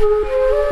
Woo!